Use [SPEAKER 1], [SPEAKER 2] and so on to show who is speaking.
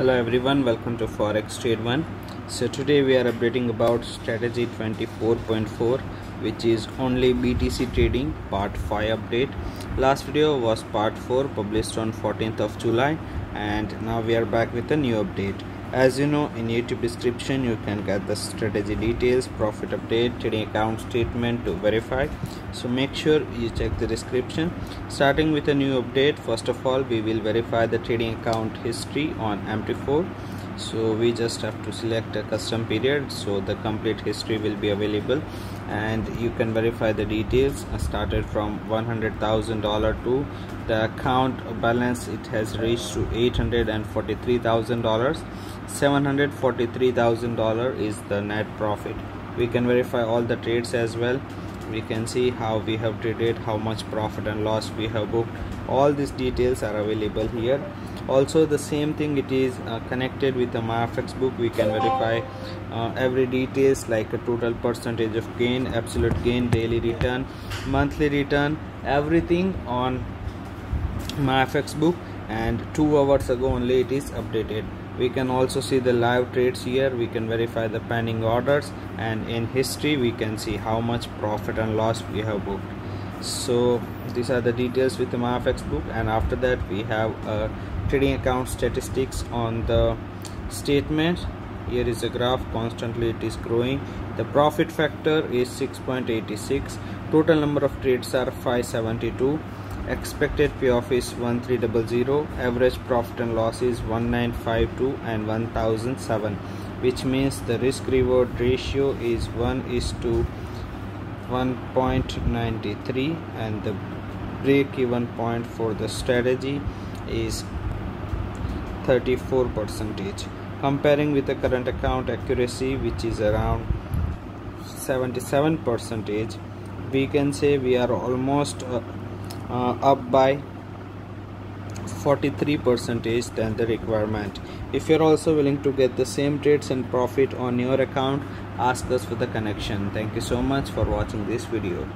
[SPEAKER 1] hello everyone welcome to forex trade one. So today we are updating about strategy 24.4 which is only btc trading part 5 update. Last video was part 4 published on 14th of july and now we are back with a new update as you know in youtube description you can get the strategy details profit update trading account statement to verify. So make sure you check the description. Starting with a new update first of all we will verify the trading account history on mt4 so we just have to select a custom period. So the complete history will be available. And you can verify the details uh, started from $100,000 to the account balance. It has reached to $843,000 $743,000 is the net profit. We can verify all the trades as well we can see how we have traded how much profit and loss we have booked. All these details are available here. Also the same thing it is uh, connected with the MyFXBook. We can verify uh, every details like a total percentage of gain absolute gain daily return monthly return everything on MyFXBook. And two hours ago only it is updated we can also see the live trades here. We can verify the pending orders and in history we can see how much profit and loss we have booked. So these are the details with the MyFXBook and after that we have a trading account statistics on the statement. Here is a graph. Constantly it is growing. The profit factor is 6.86 total number of trades are 572 expected payoff is 1300 average profit and loss is 1952 and 1007 which means the risk reward ratio is 1 is to 1.93 and the break even point for the strategy is 34 percentage. Comparing with the current account accuracy which is around 77 percentage we can say we are almost uh, uh, up by 43 percentage than the requirement. If you're also willing to get the same trades and profit on your account ask us for the connection. Thank you so much for watching this video